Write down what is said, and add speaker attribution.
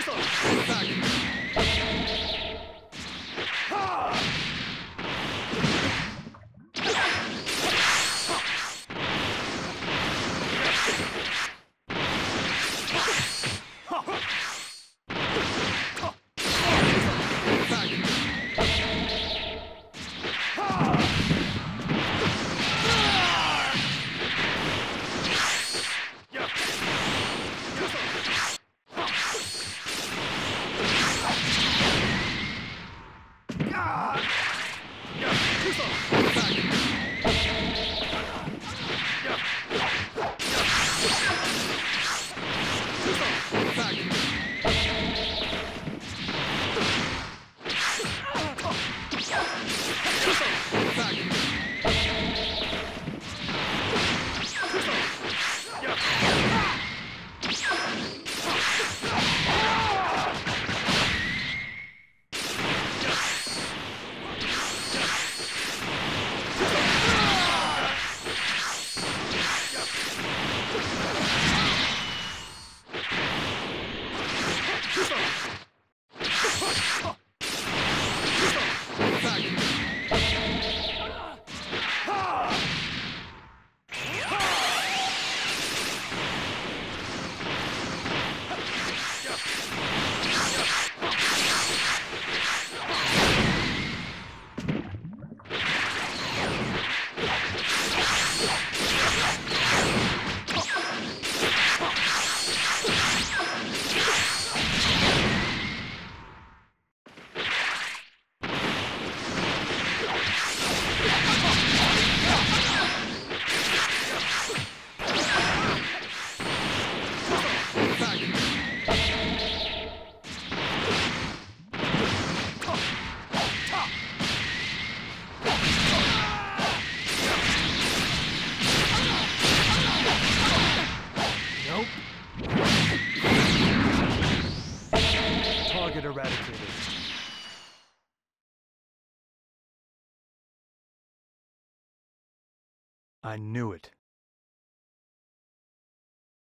Speaker 1: Missile! Attack! やっくぞ
Speaker 2: 行く Target eradicated.
Speaker 3: I knew it.